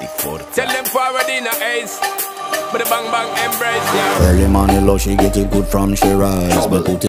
Tell them forward in a ace. But the bang bang embrace, yeah. Early money love, she get it good from she rise. But put it.